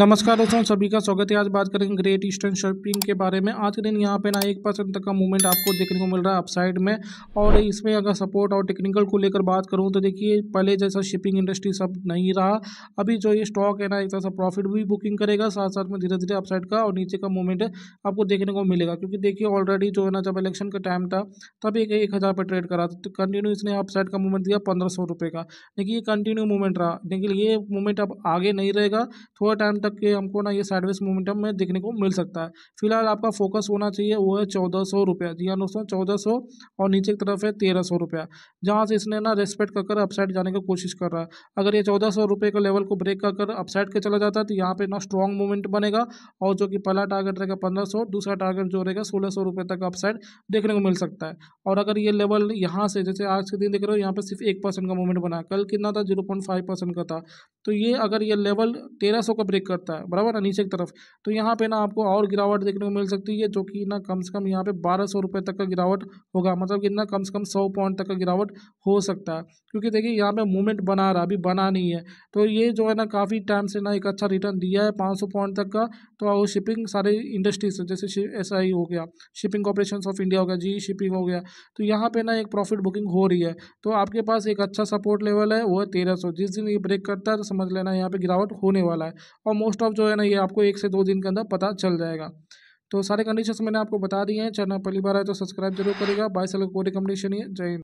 नमस्कार दोस्तों सभी का स्वागत है। आज बात करेंगे ग्रेट ईस्टर्न शिपिंग के बारे में। आज के दिन यहाँ पे ना एक परसेंट तक का मूवमेंट आपको देखने को मिल रहा है अपसाइड में। और इसमें अगर सपोर्ट और टेक्निकल को लेकर बात करूँ तो देखिए, पहले जैसा शिपिंग इंडस्ट्री सब नहीं रहा, अभी जो ये स्टॉक है ना एक तरह प्रॉफिट भी बुकिंग करेगा साथ साथ में धीरे धीरे अपसाइड का और नीचे का मूवमेंट आपको देखने को मिलेगा। क्योंकि देखिए ऑलरेडी जो है ना, जब इलेक्शन का टाइम था, तब एक एक हज़ार ट्रेड करा तो कंटिन्यू इसने अपसाइड का मूवमेंट दिया पंद्रह सौ रुपये का। लेकिन ये कंटिन्यू मूवमेंट रहा। लेकिन ये मूवमेंट अब आगे नहीं रहेगा। थोड़ा टाइम तक के हमको ना ये साइडवेज मोमेंटम में देखने को मिल सकता है। फ़िलहाल आपका फोकस होना चाहिए, वो है चौदह सौ रुपया। जी हाँ दोस्तों, चौदह सौ और नीचे की तरफ़ है तेरह सौ रुपया। जहाँ से इसने ना रेस्पेक्ट कर अपसाइड जाने की कोशिश कर रहा है। अगर ये चौदह सौ रुपये का लेवल को ब्रेक कर अपसाइड के चला जाता है तो यहाँ पर ना स्ट्रॉन्ग मूवमेंट बनेगा और जो कि पहला टारगेट रहेगा पंद्रह सौ, दूसरा टारगेट जो रहेगा सोलह सौ रुपये तक अपसाइड देखने को मिल सकता है। और अगर ये लेवल यहाँ से, जैसे आज के दिन देख रहे हो, यहाँ पर सिर्फ़ एक परसेंट का मूवमेंट बना कल कितना था? ज़ीरो पॉइंट फाइव परसेंट का था। तो ये अगर ये लेवल तेरह सौ का ब्रेक करता है, बराबर ना, नीचे की तरफ़ तो यहाँ पे ना आपको और गिरावट देखने को मिल सकती है, जो कि ना कम से कम यहाँ पे बारह सौ रुपये तक का गिरावट होगा मतलब कितना कम से कम सौ पॉइंट तक का गिरावट हो सकता है। क्योंकि देखिए, यहाँ पे मूवमेंट बना रहा अभी बना नहीं है तो ये जो है ना, काफ़ी टाइम से ना एक अच्छा रिटर्न दिया है, पाँच सौ पॉइंट तक का तो वो शिपिंग सारे इंडस्ट्रीज़ जैसे एस आई हो गया शिपिंग कॉपरेशन ऑफ़ इंडिया हो गया जी शिपिंग हो गया तो यहाँ पर ना एक प्रॉफिट बुकिंग हो रही है तो आपके पास एक अच्छा सपोर्ट लेवल है, वो है तेरह जिस दिन ये ब्रेक करता है तो समझ लेना, यहाँ पे गिरावट होने वाला है और मोस्ट ऑफ़ जो है ना, ये आपको एक से दो दिन के अंदर पता चल जाएगा। तो सारे कंडीशंस मैंने आपको बता दिए हैं, चैनल पहली बार आए तो सब्सक्राइब ज़रूर करेगा बाईस कंडीशन ही है जय